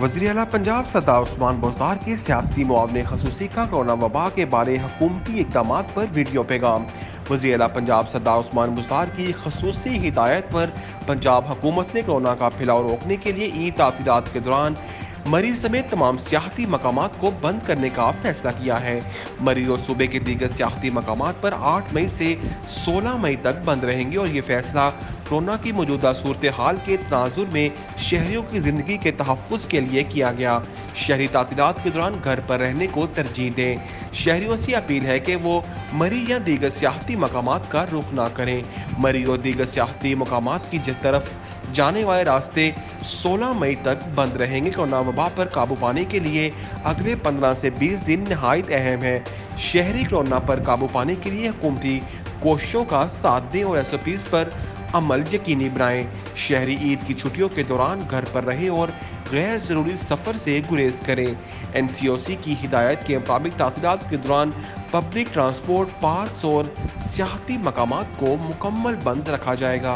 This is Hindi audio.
वजी अला पंजाब सरदार उस्मान बुजदार के सियासी मुआवने खसूसी का कोरोना वबा के बारे हुकूमती इकदाम पर वीडियो पैगाम वजी अला पंजाब सरदार उस्मान बुजदार की खसूसी हिदायत पर पंजाब हुकूमत ने कोरोना का फैलाव रोकने के लिए ईद तातीदात के दौरान मरीज़ समेत तमाम सियाती मकाम को बंद करने का फैसला किया है। मरीज़ और सूबे के दीगर सियाती मकाम पर 8 मई से 16 मई तक बंद रहेंगे और ये फैसला कोरोना की मौजूदा सूरत हाल के तनाजुर में शहरियों की ज़िंदगी के तहफ़ के लिए किया गया। शहरी तातीदात के दौरान घर पर रहने को तरजीह दें। शहरियों से अपील है कि वो मरी या दीगर सियाती मकाम का रुख ना करें। मरी और दीगर सियाती मकाम की तरफ़ जाने वाले रास्ते 16 मई तक बंद रहेंगे कोरोना वबा पर काबू पाने के लिए अगले 15 से 20 दिन नहायत अहम है। शहरी कोरोना पर काबू पाने के लिए हुकूमती कोशिशों का साथ दें और एस पर अमल यकीनी बनाएँ। शहरी ईद की छुट्टियों के दौरान घर पर रहें और गैर ज़रूरी सफ़र से गुरेज करें। एन सी ओ सी की हिदायत के मुताबिक तातीलत के दौरान पब्लिक ट्रांसपोर्ट पार्क और सियाती मकाम को मुकम्मल बंद रखा जाएगा।